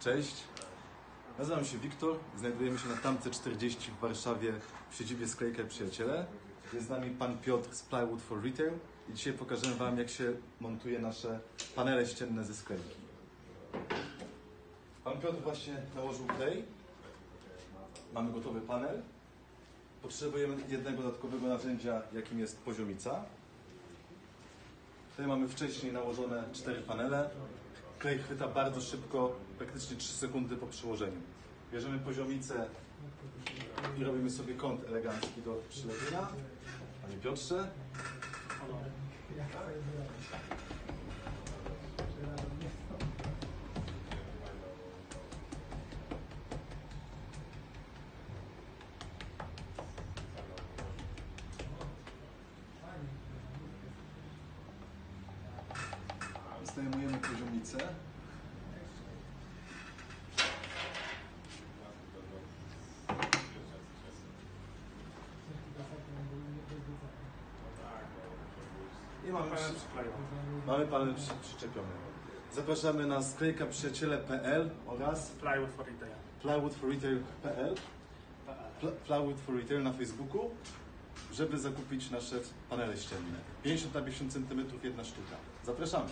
Cześć. Nazywam się Wiktor. Znajdujemy się na Tamce 40 w Warszawie w siedzibie Sklejka Przyjaciele. Jest z nami pan Piotr z Plywood for Retail i dzisiaj pokażemy wam jak się montuje nasze panele ścienne ze sklejki. Pan Piotr właśnie nałożył klej. Mamy gotowy panel. Potrzebujemy jednego dodatkowego narzędzia, jakim jest poziomica. Tutaj mamy wcześniej nałożone cztery panele. Klej chwyta bardzo szybko, praktycznie 3 sekundy po przyłożeniu. Bierzemy poziomicę i robimy sobie kąt elegancki do przylepienia. Panie Piotrze. Zdejmujemy poziomicę. I mamy, przy, mamy panel przy, przyczepiony. Zapraszamy na sklejkaprzyjaciele.pl oraz Plywood for retail. plywoodforretail.pl Pl- Plywood for Retail na Facebooku, żeby zakupić nasze panele ścienne. 50 na 50 cm jedna sztuka. Zapraszamy.